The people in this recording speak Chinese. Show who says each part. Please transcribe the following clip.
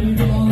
Speaker 1: 执着